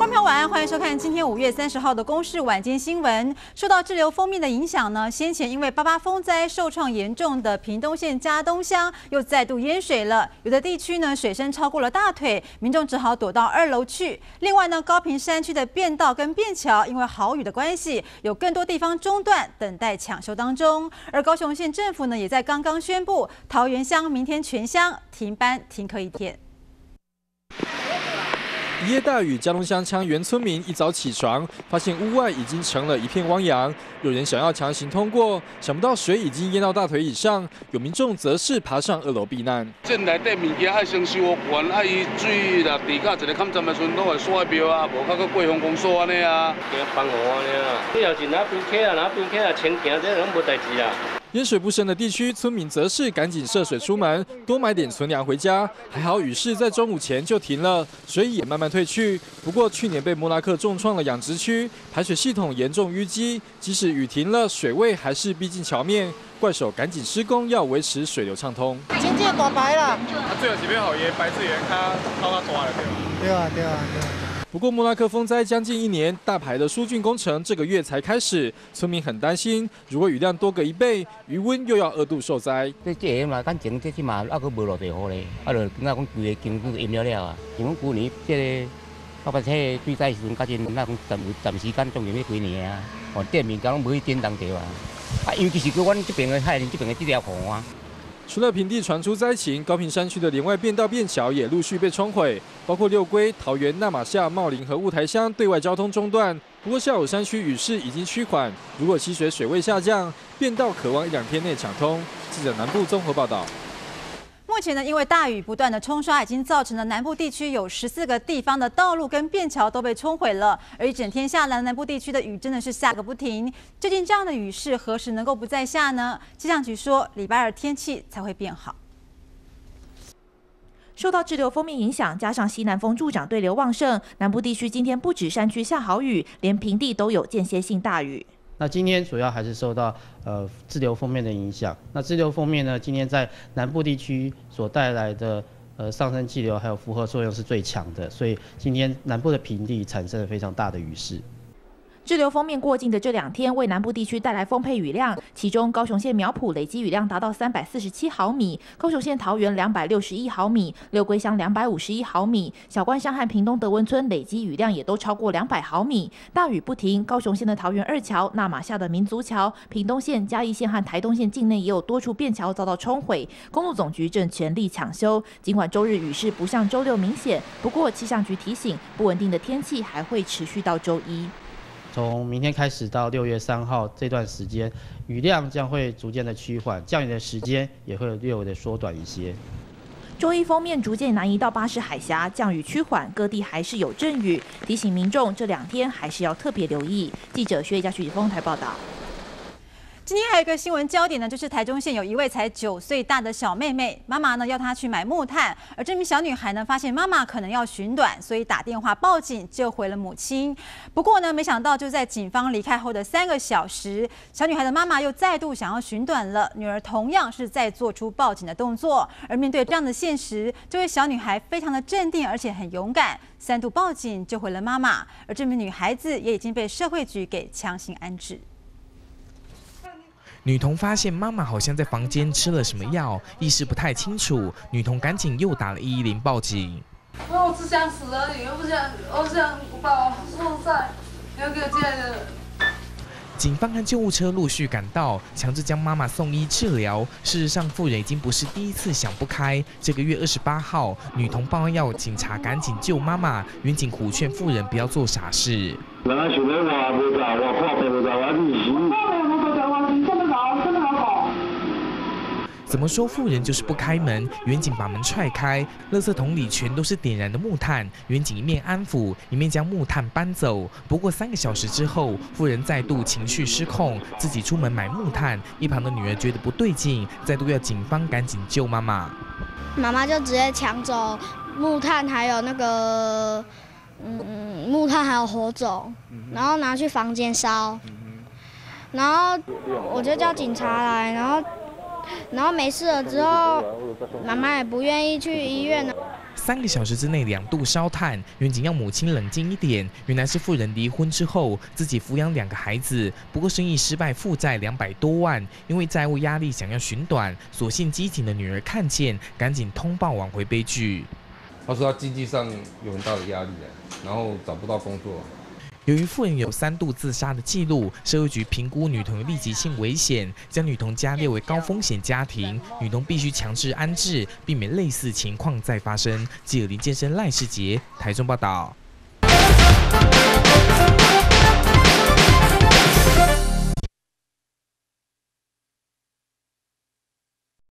观众朋友晚安，欢迎收看今天五月三十号的《公视晚间新闻》。受到滞留封面的影响呢，先前因为八八风灾受创严重的屏东县嘉东乡又再度淹水了，有的地区呢水深超过了大腿，民众只好躲到二楼去。另外呢，高屏山区的便道跟便桥因为豪雨的关系，有更多地方中断，等待抢修当中。而高雄县政府呢，也在刚刚宣布，桃园乡明天全乡停班停课一天。一夜大雨，嘉东乡枪原村民一早起床，发现屋外已经成了一片汪洋。有人想要强行通过，想不到水已经淹到大腿以上。有民众则是爬上二楼避难。镇内底物件爱爱伊水啦，地下一个抗站的村都会刷标啊，无较个过风公所安尼啊，河安尼啊。你要是哪边客啊，哪边客啊，前行这拢无代志啦。淹水不深的地区，村民则是赶紧涉水出门，多买点存粮回家。还好雨势在中午前就停了，水也慢慢退去。不过去年被莫拉克重创了养殖区，排水系统严重淤积，即使雨停了，水位还是逼近桥面。怪手赶紧施工，要维持水流畅通。今天大白啦，啊，最后这边好爷白了对啊，对啊，对啊。不过莫拉克风灾将近一年，大排的疏浚工程这个月才开始，村民很担心，如果雨量多个一倍，余温又要二度受灾。这这嘛，感情这起码还佫无落地雨咧，啊，就感觉讲规个景都淹了了啊。像讲旧年这个八八车水灾时阵，甲真那讲暂暂时间总共要几年啊？哦，店面讲拢无去点当着啊。啊，尤其是佮阮这边的海林这边的这条河啊。除了平地传出灾情，高屏山区的连外便道便桥也陆续被冲毁，包括六龟、桃园、纳马夏、茂林和雾台乡对外交通中断。不过下午山区雨势已经趋缓，如果溪水水位下降，便道渴望一两天内抢通。记者南部综合报道。目前呢，因为大雨不断的冲刷，已经造成了南部地区有十四个地方的道路跟便桥都被冲毁了。而一整天下来，南部地区的雨真的是下个不停。究竟这样的雨势何时能够不再下呢？气象局说，礼拜二天气才会变好。受到滞留封面影响，加上西南风助长对流旺盛，南部地区今天不止山区下好雨，连平地都有间歇性大雨。那今天主要还是受到呃自流封面的影响。那自流封面呢，今天在南部地区所带来的呃上升气流还有负荷作用是最强的，所以今天南部的平地产生了非常大的雨势。滞留封面过境的这两天，为南部地区带来丰沛雨量。其中，高雄县苗圃累积雨量达到三百四十七毫米，高雄县桃园两百六十一毫米，六龟乡两百五十一毫米，小关乡和屏东德文村累积雨量也都超过两百毫米。大雨不停，高雄县的桃园二桥、纳马下的民族桥，屏东县、嘉义县和台东县境内也有多处便桥遭到冲毁。公路总局正全力抢修。尽管周日雨势不像周六明显，不过气象局提醒，不稳定的天气还会持续到周一。从明天开始到六月三号这段时间，雨量将会逐渐的趋缓，降雨的时间也会略微的缩短一些。周一封面逐渐南移到巴士海峡，降雨趋缓，各地还是有阵雨，提醒民众这两天还是要特别留意。记者薛家旭，风台报道。今天还有一个新闻焦点呢，就是台中县有一位才九岁大的小妹妹，妈妈呢要她去买木炭，而这名小女孩呢发现妈妈可能要寻短，所以打电话报警救回了母亲。不过呢，没想到就在警方离开后的三个小时，小女孩的妈妈又再度想要寻短了，女儿同样是在做出报警的动作。而面对这样的现实，这位小女孩非常的镇定，而且很勇敢，三度报警救回了妈妈。而这名女孩子也已经被社会局给强行安置。女童发现妈妈好像在房间吃了什么药，意识不太清楚。女童赶紧又打了一一零报警。我只想死而已，我不想，我想把我送在，留给我接的。警方和救护车陆续赶到，强制将妈妈送医治疗。事实上，妇人已经不是第一次想不开。这个月二十八号，女童报案要警察赶紧救妈妈，民警苦劝妇人不要做傻事。怎么说富人就是不开门？远景把门踹开，垃圾桶里全都是点燃的木炭。远景一面安抚，一面将木炭搬走。不过三个小时之后，富人再度情绪失控，自己出门买木炭。一旁的女儿觉得不对劲，再度要警方赶紧救妈妈。妈妈就直接抢走木炭，还有那个嗯木炭还有火种，然后拿去房间烧。然后我就叫警察来，然后。然后没事了之后，妈妈也不愿意去医院了。三个小时之内两度烧炭，远景要母亲冷静一点。原来是富人离婚之后，自己抚养两个孩子，不过生意失败，负债两百多万，因为债务压力想要寻短，所幸机警的女儿看见，赶紧通报挽回悲剧。他说他经济上有很大的压力然后找不到工作。由于妇人有三度自杀的记录，社会局评估女童有立即性危险，将女童家列为高风险家庭，女童必须强制安置，避免类似情况再发生。记者林健生、赖世杰，台中报道。